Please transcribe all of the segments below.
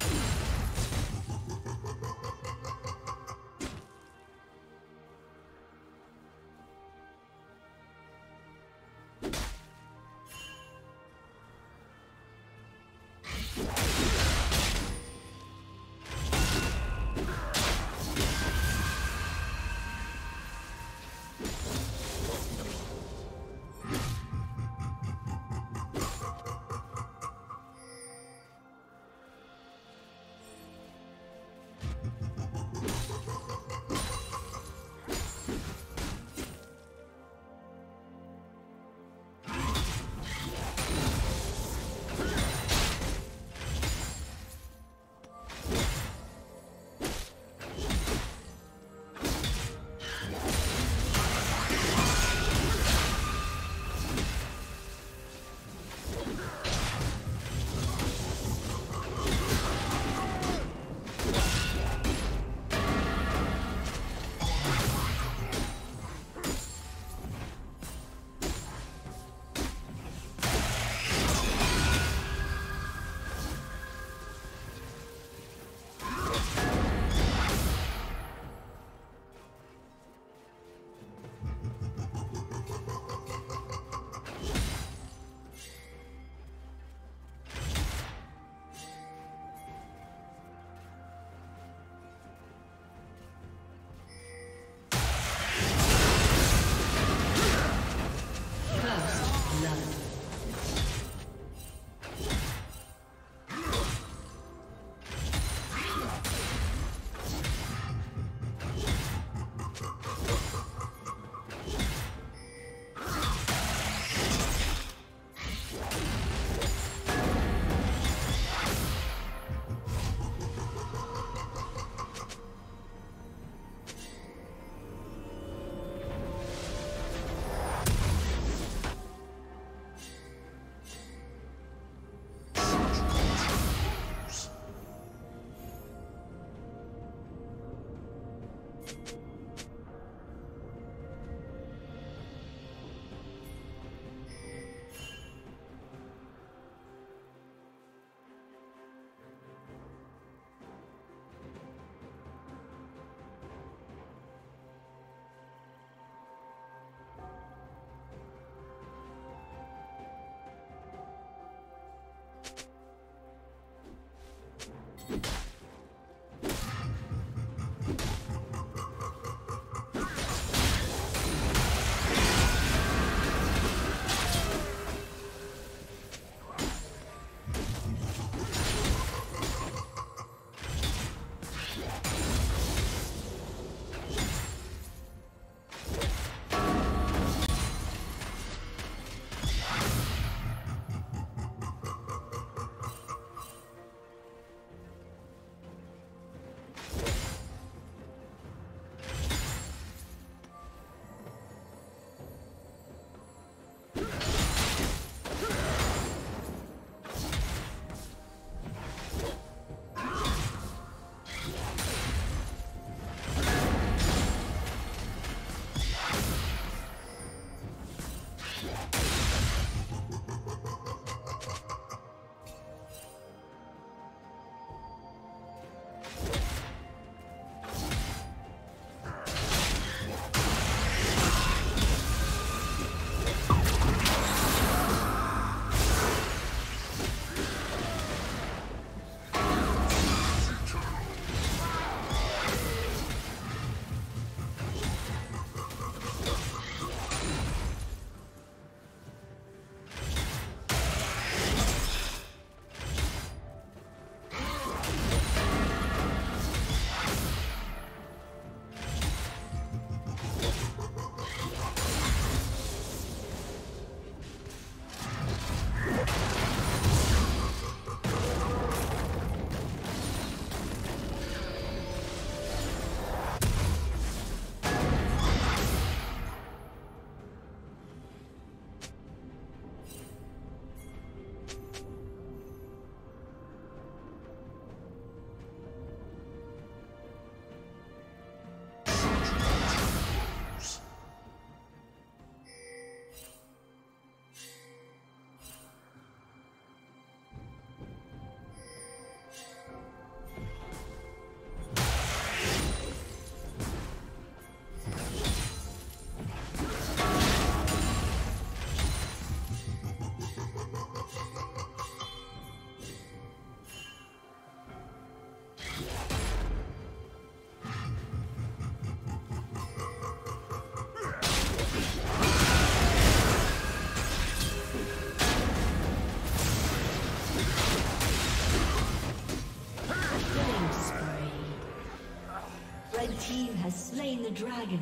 you slain the dragon.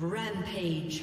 Rampage.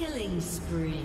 Killing spree.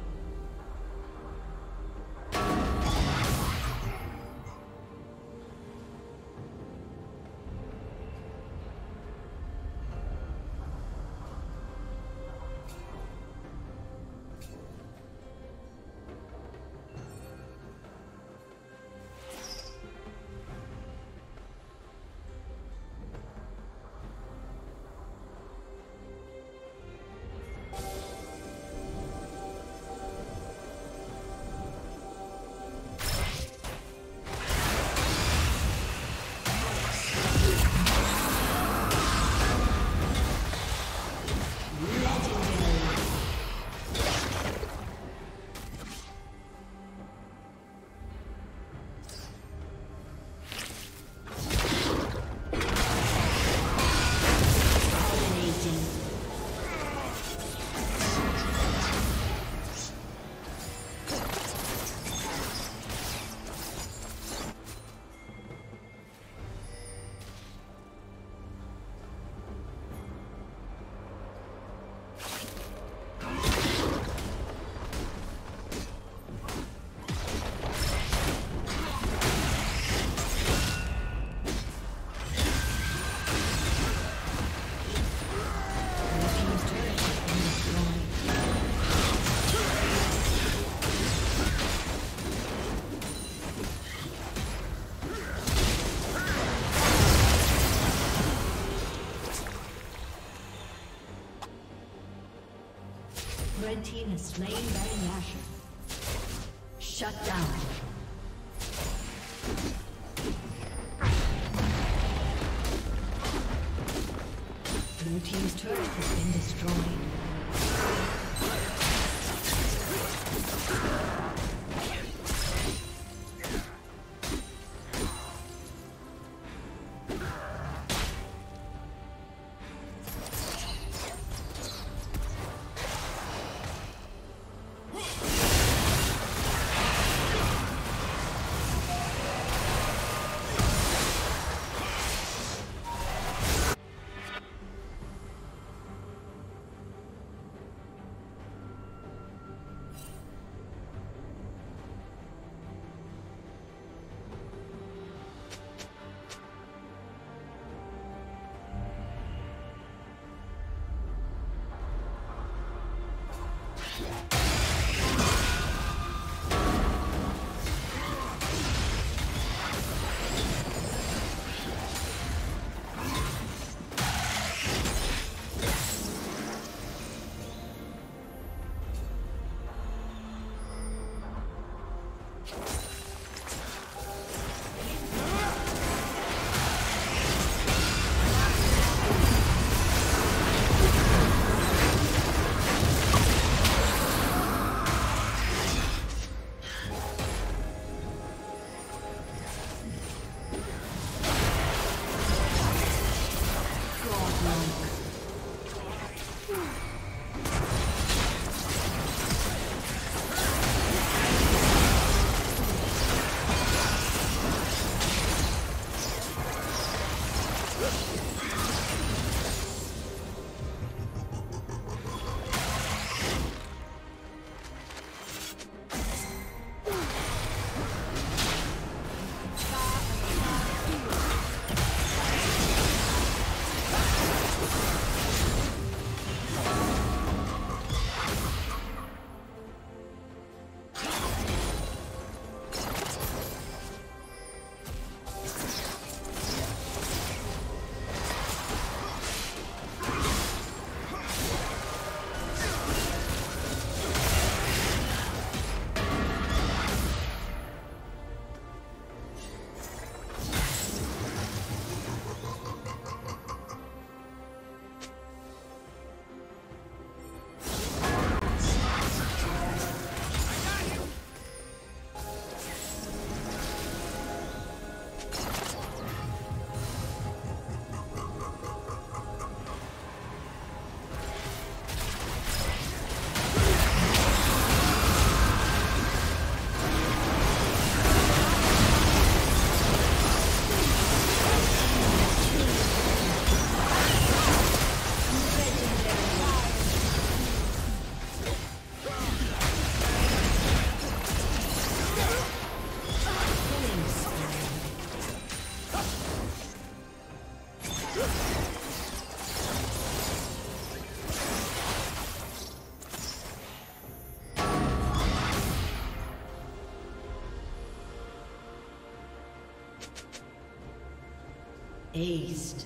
Has slain Baron Nashor. Shut down. Blue Team's turret has been destroyed. Aced.